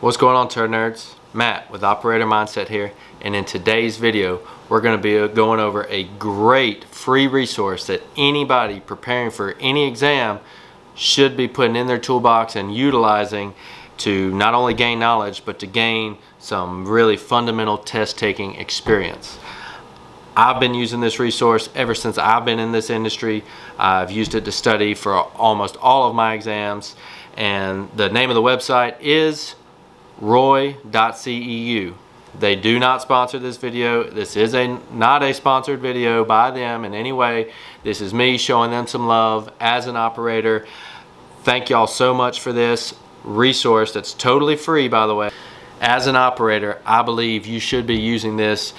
What's going on turd nerds? Matt with Operator Mindset here and in today's video we're going to be uh, going over a great free resource that anybody preparing for any exam should be putting in their toolbox and utilizing to not only gain knowledge but to gain some really fundamental test taking experience. I've been using this resource ever since I've been in this industry. I've used it to study for almost all of my exams and the name of the website is roy.ceu. They do not sponsor this video. This is a not a sponsored video by them in any way. This is me showing them some love as an operator. Thank y'all so much for this resource that's totally free by the way. As an operator, I believe you should be using this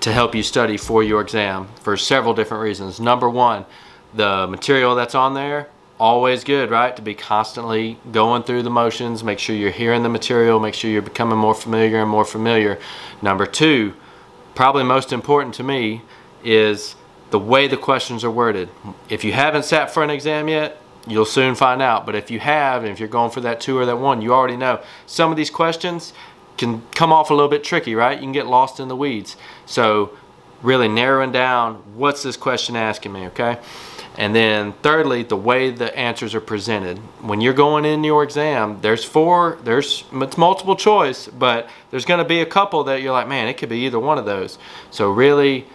to help you study for your exam for several different reasons. Number one, the material that's on there always good, right? To be constantly going through the motions, make sure you're hearing the material, make sure you're becoming more familiar and more familiar. Number two, probably most important to me, is the way the questions are worded. If you haven't sat for an exam yet, you'll soon find out. But if you have, and if you're going for that two or that one, you already know. Some of these questions can come off a little bit tricky, right? You can get lost in the weeds. So really narrowing down, what's this question asking me, okay? And then thirdly, the way the answers are presented. When you're going in your exam, there's four, there's it's multiple choice, but there's gonna be a couple that you're like, man, it could be either one of those. So really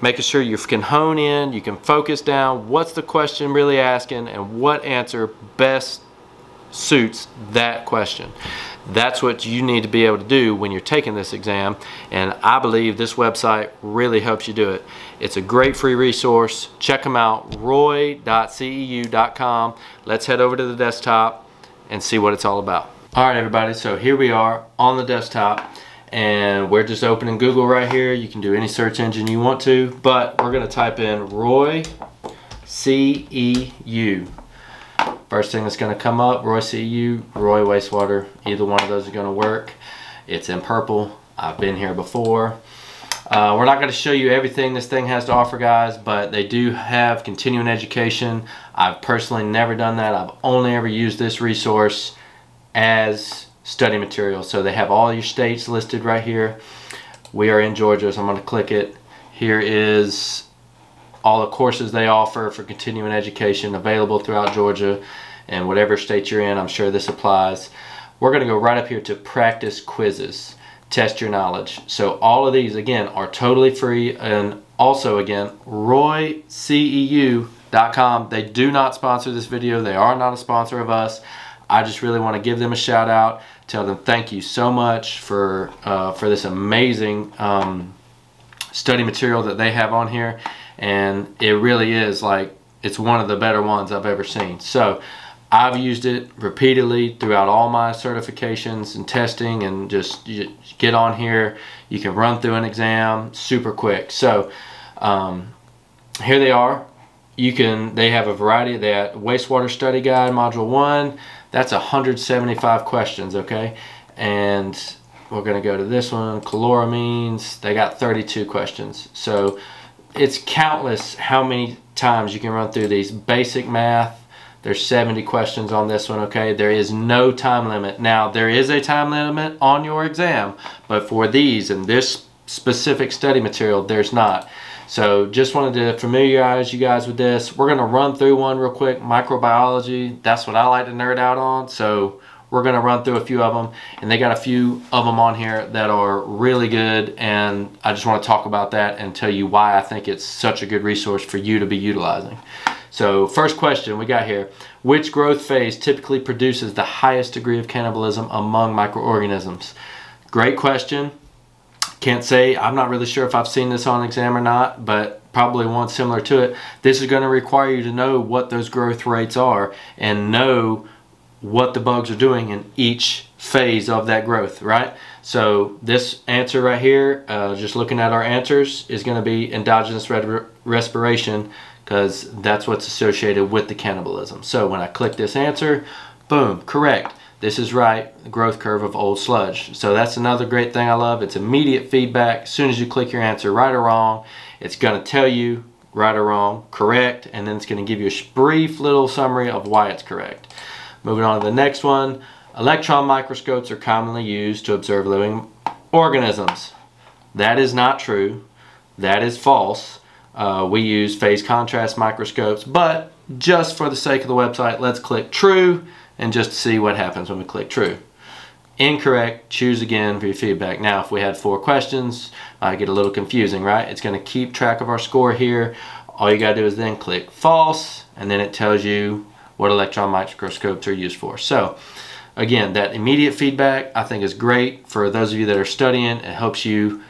making sure you can hone in, you can focus down, what's the question really asking and what answer best suits that question. That's what you need to be able to do when you're taking this exam and I believe this website really helps you do it. It's a great free resource. Check them out, royceu.com. Let's head over to the desktop and see what it's all about. All right, everybody, so here we are on the desktop and we're just opening Google right here. You can do any search engine you want to, but we're gonna type in Roy CEU. First thing that's going to come up, Roy CEU, Roy Wastewater. Either one of those going to work. It's in purple. I've been here before. Uh, we're not going to show you everything this thing has to offer, guys, but they do have continuing education. I've personally never done that. I've only ever used this resource as study material. So they have all your states listed right here. We are in Georgia, so I'm going to click it. Here is all the courses they offer for continuing education available throughout Georgia and whatever state you're in, I'm sure this applies. We're going to go right up here to practice quizzes, test your knowledge. So all of these, again, are totally free. And also, again, royceu.com. They do not sponsor this video. They are not a sponsor of us. I just really want to give them a shout out. Tell them thank you so much for, uh, for this amazing um, study material that they have on here and it really is like it's one of the better ones I've ever seen so I've used it repeatedly throughout all my certifications and testing and just get on here you can run through an exam super quick. So um, here they are. You can they have a variety. Of that wastewater study guide module one. That's 175 questions okay? And we're going to go to this one chloramines. They got 32 questions. So it's countless how many times you can run through these basic math there's 70 questions on this one okay? There is no time limit. Now there is a time limit on your exam but for these and this specific study material there's not. So just wanted to familiarize you guys with this. We're to run through one real quick. Microbiology that's what I like to nerd out on. So we're to run through a few of them and they got a few of them on here that are really good and I just want to talk about that and tell you why I think it's such a good resource for you to be utilizing. So first question we got here, which growth phase typically produces the highest degree of cannibalism among microorganisms? Great question. Can't say, I'm not really sure if I've seen this on exam or not, but probably one similar to it. This is going to require you to know what those growth rates are and know what the bugs are doing in each phase of that growth, right? So this answer right here, uh, just looking at our answers, is going to be endogenous respiration because that's what's associated with the cannibalism. So when I click this answer, boom, correct. This is right, growth curve of old sludge. So that's another great thing I love. It's immediate feedback. As soon as you click your answer right or wrong, it's going to tell you right or wrong, correct, and then it's going to give you a brief little summary of why it's correct. Moving on to the next one. Electron microscopes are commonly used to observe living organisms. That is not true. That is false. Uh, we use phase contrast microscopes, but just for the sake of the website, let's click true and just see what happens when we click true. Incorrect, choose again for your feedback. Now, if we had four questions, I get a little confusing, right? It's gonna keep track of our score here. All you gotta do is then click false, and then it tells you what electron microscopes are used for. So, again, that immediate feedback I think is great for those of you that are studying. It helps you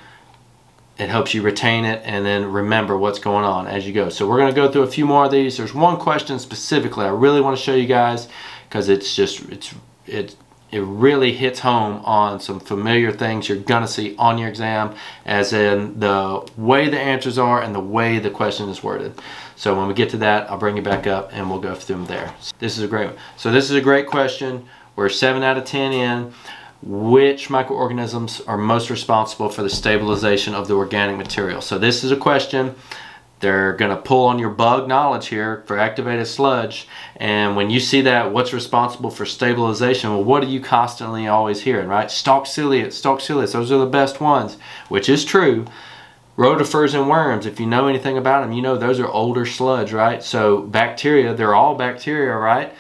it helps you retain it and then remember what's going on as you go. So we're going to go through a few more of these. There's one question specifically I really want to show you guys because it's just it's it it really hits home on some familiar things you're going to see on your exam as in the way the answers are and the way the question is worded. So when we get to that, I'll bring you back up and we'll go through them there. This is a great one. So this is a great question. We're 7 out of 10 in which microorganisms are most responsible for the stabilization of the organic material. So this is a question. They're going to pull on your bug knowledge here for activated sludge. And when you see that what's responsible for stabilization? Well what are you constantly always hearing right? Stalk ciliates stalk ciliates those are the best ones which is true. Rotifers and worms if you know anything about them you know those are older sludge right? So bacteria they're all bacteria right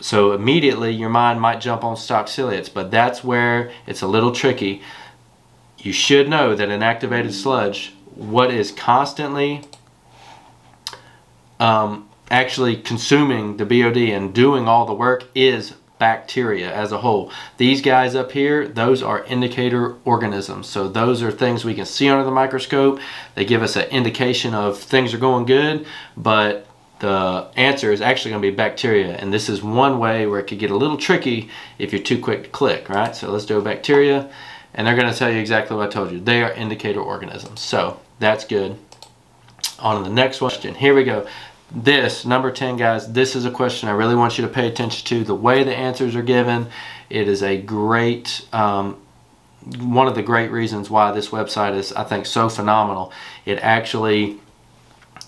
so immediately your mind might jump on stalk ciliates, but that's where it's a little tricky. You should know that in activated sludge, what is constantly um, actually consuming the BOD and doing all the work is bacteria as a whole. These guys up here, those are indicator organisms. So those are things we can see under the microscope. They give us an indication of things are going good, but the answer is actually going to be bacteria. And this is one way where it could get a little tricky if you're too quick to click, right? So let's do a bacteria. And they're going to tell you exactly what I told you. They are indicator organisms. So that's good. On to the next question. Here we go. This, number 10, guys, this is a question I really want you to pay attention to. The way the answers are given, it is a great, um, one of the great reasons why this website is, I think, so phenomenal. It actually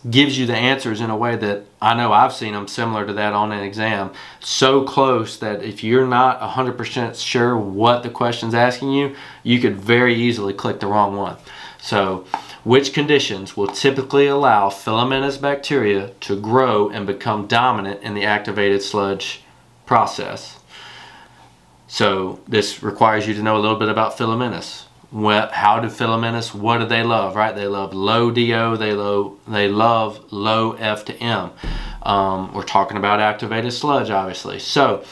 gives you the answers in a way that I know I've seen them similar to that on an exam. So close that if you're not 100% sure what the question's asking you, you could very easily click the wrong one. So, which conditions will typically allow filamentous bacteria to grow and become dominant in the activated sludge process? So, this requires you to know a little bit about filamentous what, how do filamentous, what do they love, right? They love low DO, they, low, they love low F to M. Um, we're talking about activated sludge, obviously. So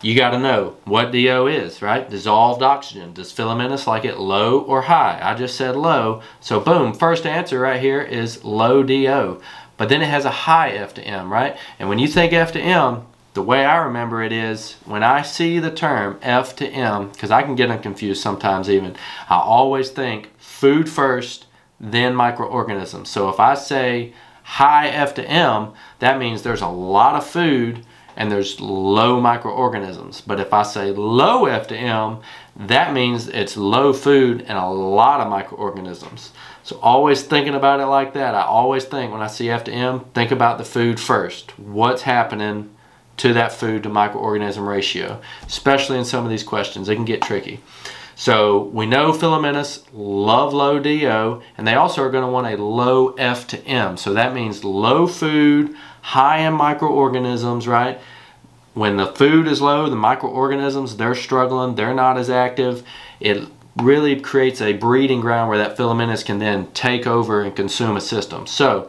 you got to know what DO is, right? Dissolved oxygen. Does filamentous like it low or high? I just said low. So boom, first answer right here is low DO. But then it has a high F to M, right? And when you think F to M, the way I remember it is when I see the term F to M, because I can get them confused sometimes even, I always think food first, then microorganisms. So if I say high F to M, that means there's a lot of food and there's low microorganisms. But if I say low F to M, that means it's low food and a lot of microorganisms. So always thinking about it like that. I always think when I see F to M, think about the food first. What's happening to that food to microorganism ratio, especially in some of these questions. They can get tricky. So we know filamentous love low DO, and they also are going to want a low F to M. So that means low food, high in microorganisms, right? When the food is low, the microorganisms, they're struggling, they're not as active. It really creates a breeding ground where that filamentous can then take over and consume a system. So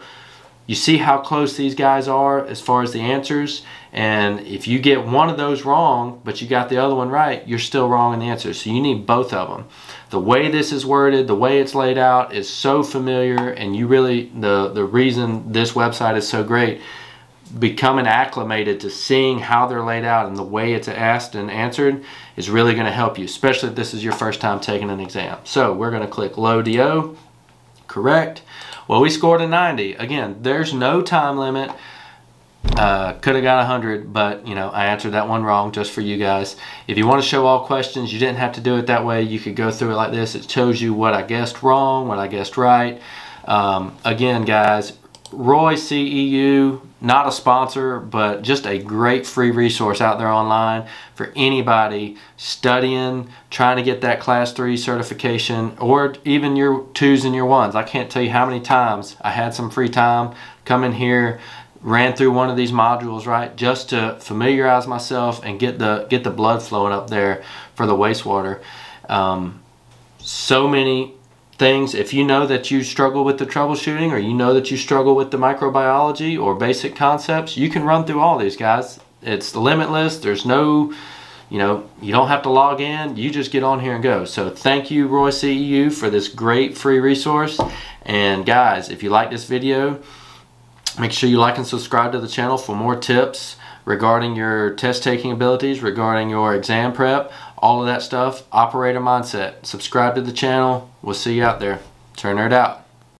you see how close these guys are as far as the answers? And if you get one of those wrong, but you got the other one right, you're still wrong in the answer. So you need both of them. The way this is worded, the way it's laid out is so familiar and you really, the, the reason this website is so great, becoming acclimated to seeing how they're laid out and the way it's asked and answered is really going to help you, especially if this is your first time taking an exam. So we're going to click low DO, correct. Well, we scored a 90. Again, there's no time limit. Uh, could have got 100, but you know, I answered that one wrong just for you guys. If you want to show all questions, you didn't have to do it that way. You could go through it like this. It shows you what I guessed wrong, what I guessed right. Um, again, guys, Roy CEU not a sponsor, but just a great free resource out there online for anybody studying, trying to get that class three certification, or even your twos and your ones. I can't tell you how many times I had some free time, come in here, ran through one of these modules, right, just to familiarize myself and get the get the blood flowing up there for the wastewater. Um, so many things if you know that you struggle with the troubleshooting or you know that you struggle with the microbiology or basic concepts you can run through all these guys. It's the limitless. There's no you know you don't have to log in. You just get on here and go. So thank you roy ceu for this great free resource. And guys if you like this video make sure you like and subscribe to the channel for more tips regarding your test taking abilities regarding your exam prep all of that stuff, operator mindset. Subscribe to the channel. We'll see you out there. Turn it out.